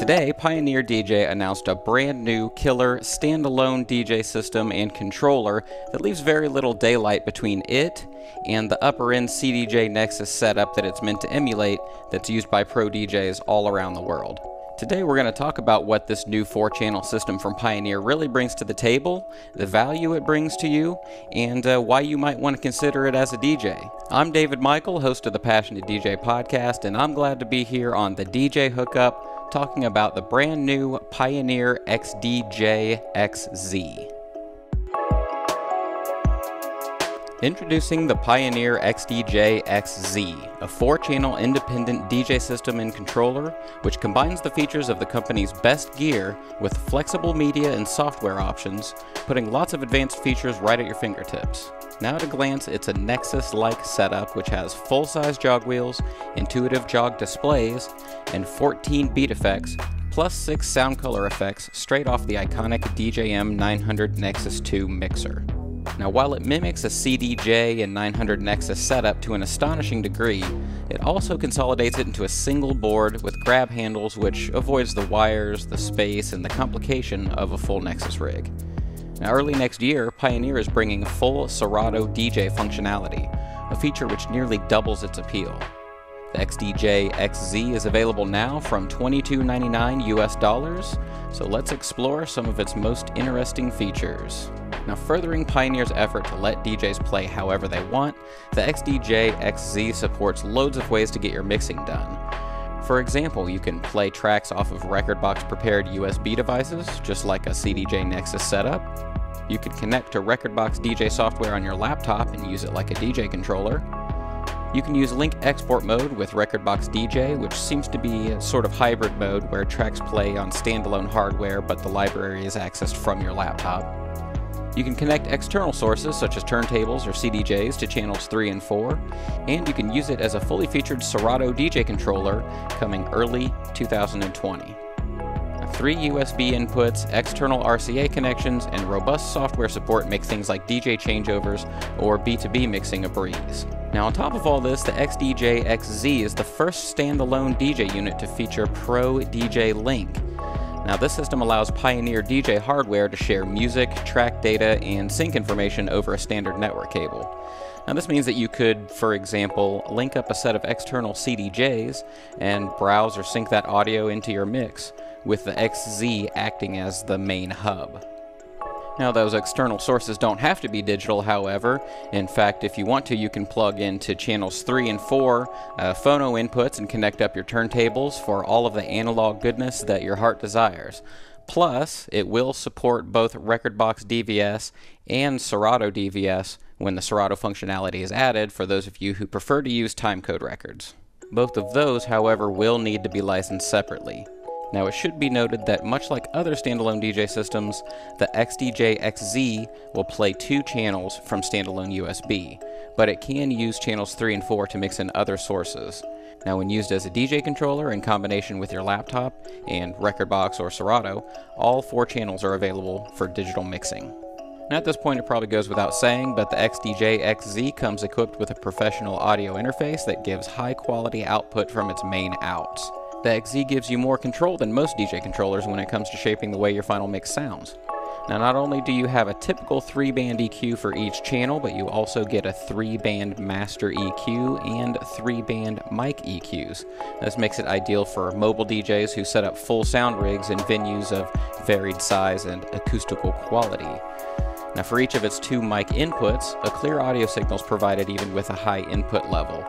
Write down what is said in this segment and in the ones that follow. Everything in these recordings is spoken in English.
Today, Pioneer DJ announced a brand new killer standalone DJ system and controller that leaves very little daylight between it and the upper end CDJ Nexus setup that it's meant to emulate that's used by pro DJs all around the world. Today we're going to talk about what this new 4-channel system from Pioneer really brings to the table, the value it brings to you, and uh, why you might want to consider it as a DJ. I'm David Michael, host of the Passionate DJ podcast, and I'm glad to be here on the DJ Hookup talking about the brand new Pioneer XDJ XZ. Introducing the Pioneer XDJ XZ, a four channel independent DJ system and controller which combines the features of the company's best gear with flexible media and software options, putting lots of advanced features right at your fingertips. Now, at a glance, it's a Nexus like setup which has full size jog wheels, intuitive jog displays, and 14 beat effects, plus 6 sound color effects straight off the iconic DJM 900 Nexus 2 mixer. Now, while it mimics a CDJ and 900 Nexus setup to an astonishing degree, it also consolidates it into a single board with grab handles which avoids the wires, the space, and the complication of a full Nexus rig. Now, early next year, Pioneer is bringing full Serato DJ functionality, a feature which nearly doubles its appeal. The XDJ XZ is available now from $22.99 US dollars, so let's explore some of its most interesting features. Now, furthering Pioneer's effort to let DJs play however they want, the XDJ XZ supports loads of ways to get your mixing done. For example, you can play tracks off of Rekordbox prepared USB devices, just like a CDJ Nexus setup. You can connect to Rekordbox DJ software on your laptop and use it like a DJ controller. You can use link export mode with Rekordbox DJ, which seems to be a sort of hybrid mode where tracks play on standalone hardware but the library is accessed from your laptop. You can connect external sources such as turntables or CDJs to channels 3 and 4, and you can use it as a fully featured Serato DJ controller coming early 2020 three USB inputs, external RCA connections, and robust software support make things like DJ changeovers or B2B mixing a breeze. Now, on top of all this, the XDJ XZ is the first standalone DJ unit to feature Pro DJ Link. Now, this system allows Pioneer DJ hardware to share music, track data, and sync information over a standard network cable. Now, this means that you could, for example, link up a set of external CDJs and browse or sync that audio into your mix, with the XZ acting as the main hub. Now, those external sources don't have to be digital, however. In fact, if you want to, you can plug into channels 3 and 4 uh, phono inputs and connect up your turntables for all of the analog goodness that your heart desires. Plus, it will support both Rekordbox DVS and Serato DVS when the Serato functionality is added for those of you who prefer to use timecode records. Both of those, however, will need to be licensed separately. Now, it should be noted that much like other standalone DJ systems, the XDJ XZ will play two channels from standalone USB, but it can use channels 3 and 4 to mix in other sources. Now, when used as a DJ controller in combination with your laptop and Rekordbox or Serato, all four channels are available for digital mixing. Now, at this point, it probably goes without saying, but the XDJ XZ comes equipped with a professional audio interface that gives high quality output from its main outs. The XZ gives you more control than most DJ controllers when it comes to shaping the way your final mix sounds. Now, not only do you have a typical three band EQ for each channel, but you also get a three band master EQ and three band mic EQs. This makes it ideal for mobile DJs who set up full sound rigs in venues of varied size and acoustical quality. Now, for each of its two mic inputs, a clear audio signal is provided even with a high input level.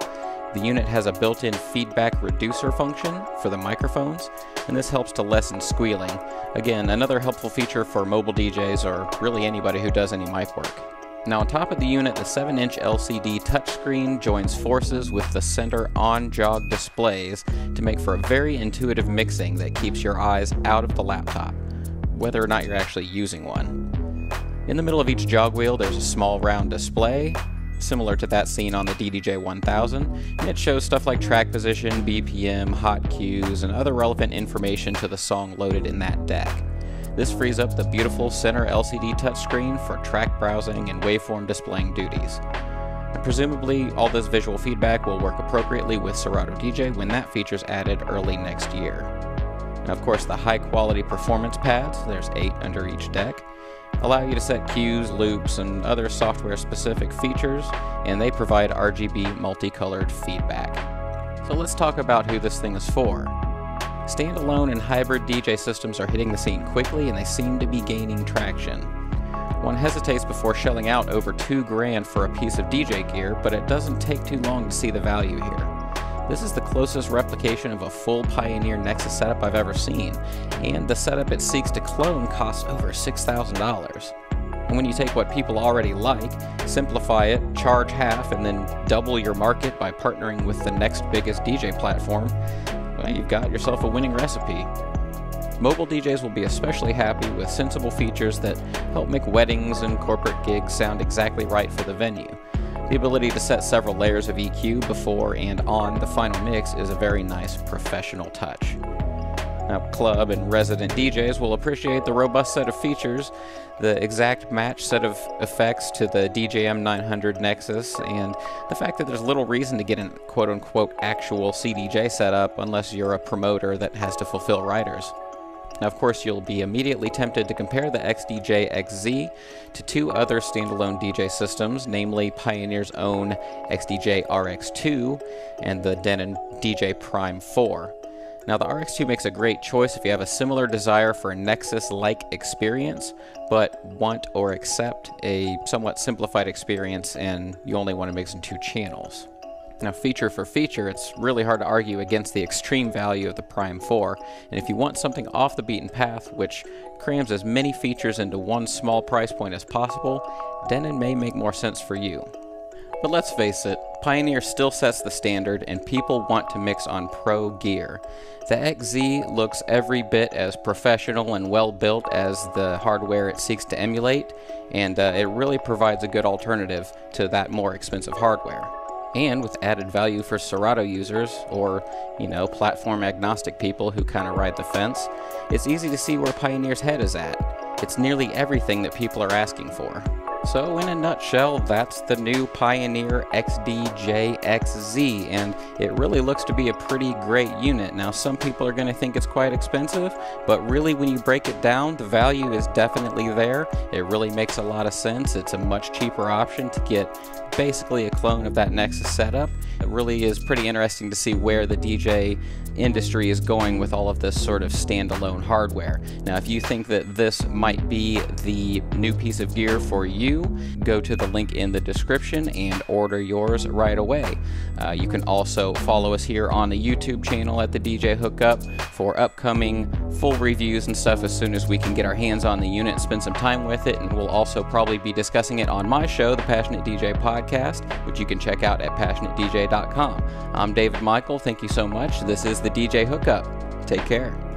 The unit has a built-in feedback reducer function for the microphones, and this helps to lessen squealing. Again, another helpful feature for mobile DJs or really anybody who does any mic work. Now on top of the unit, the 7-inch LCD touchscreen joins forces with the center on-jog displays to make for a very intuitive mixing that keeps your eyes out of the laptop, whether or not you're actually using one. In the middle of each jog wheel, there's a small round display, similar to that seen on the DDJ 1000, and it shows stuff like track position, BPM, hot cues, and other relevant information to the song loaded in that deck. This frees up the beautiful center LCD touchscreen for track browsing and waveform displaying duties. And presumably, all this visual feedback will work appropriately with Serato DJ when that feature is added early next year. Now, of course, the high quality performance pads, there's eight under each deck, allow you to set cues, loops, and other software specific features, and they provide RGB multicolored feedback. So let's talk about who this thing is for. Standalone and hybrid DJ systems are hitting the scene quickly and they seem to be gaining traction. One hesitates before shelling out over two grand for a piece of DJ gear, but it doesn't take too long to see the value here. This is the closest replication of a full Pioneer Nexus setup I've ever seen, and the setup it seeks to clone costs over $6,000. And when you take what people already like, simplify it, charge half, and then double your market by partnering with the next biggest DJ platform, well, you've got yourself a winning recipe. Mobile DJs will be especially happy with sensible features that help make weddings and corporate gigs sound exactly right for the venue. The ability to set several layers of EQ before and on the final mix is a very nice professional touch. Now, club and resident DJs will appreciate the robust set of features, the exact match set of effects to the DJM 900 Nexus, and the fact that there's little reason to get an quote unquote actual CDJ setup unless you're a promoter that has to fulfill riders. Now, of course, you'll be immediately tempted to compare the XDJ XZ to two other standalone DJ systems, namely Pioneer's own XDJ RX2 and the Denon DJ Prime 4. Now, the RX2 makes a great choice if you have a similar desire for a Nexus like experience, but want or accept a somewhat simplified experience and you only want to mix in two channels. Now, feature for feature, it's really hard to argue against the extreme value of the Prime 4, and if you want something off the beaten path, which crams as many features into one small price point as possible, Denon may make more sense for you. But let's face it, Pioneer still sets the standard, and people want to mix on pro gear. The XZ looks every bit as professional and well built as the hardware it seeks to emulate, and uh, it really provides a good alternative to that more expensive hardware and with added value for Serato users or, you know, platform agnostic people who kind of ride the fence, it's easy to see where Pioneer's head is at. It's nearly everything that people are asking for. So, in a nutshell, that's the new Pioneer XDJ-XZ, and it really looks to be a pretty great unit. Now, some people are going to think it's quite expensive, but really, when you break it down, the value is definitely there. It really makes a lot of sense. It's a much cheaper option to get basically a clone of that Nexus setup. It really is pretty interesting to see where the DJ industry is going with all of this sort of standalone hardware. Now, if you think that this might be the new piece of gear for you, go to the link in the description and order yours right away. Uh, you can also follow us here on the YouTube channel at the DJ Hookup for upcoming full reviews and stuff as soon as we can get our hands on the unit and spend some time with it. And we'll also probably be discussing it on my show, the Passionate DJ Podcast, which you can check out at passionatedj.com. I'm David Michael. Thank you so much. This is the DJ Hookup. Take care.